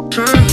Mm.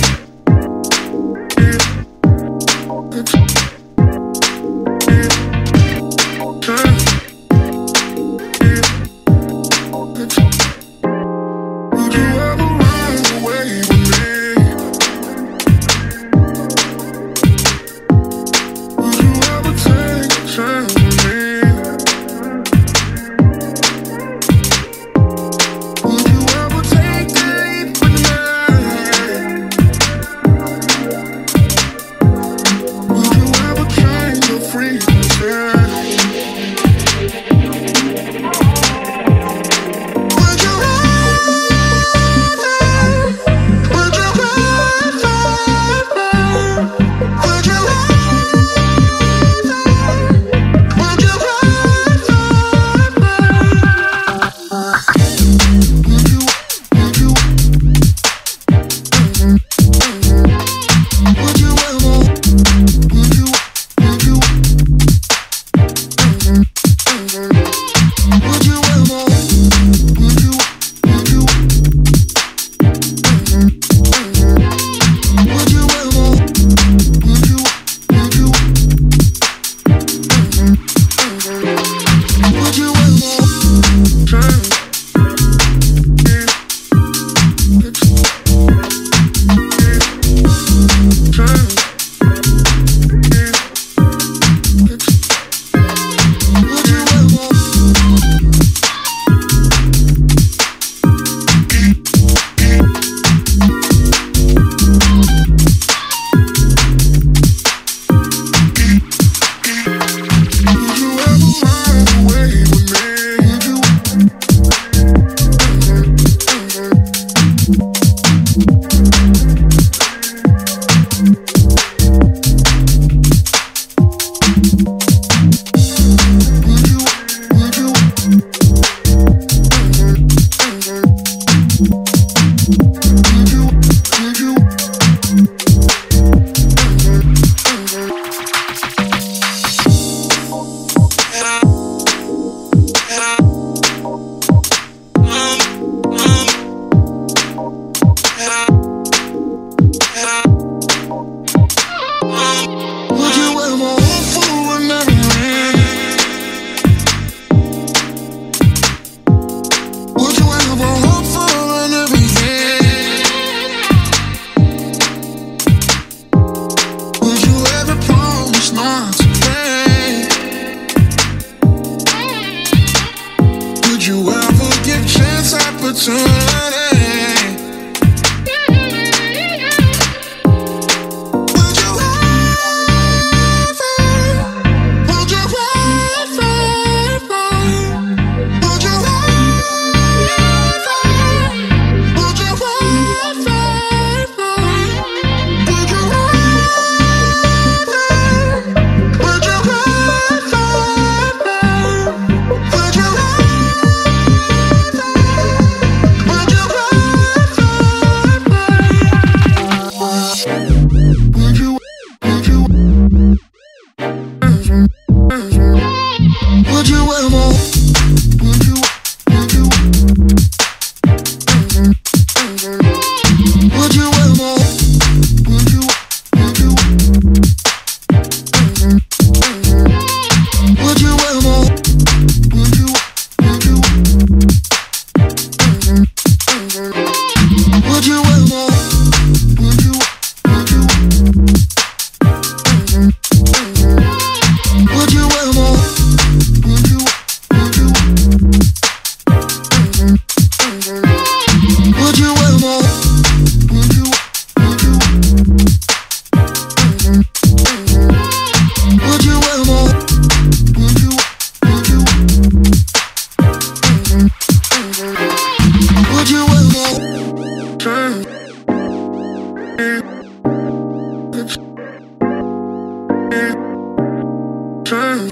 Turn.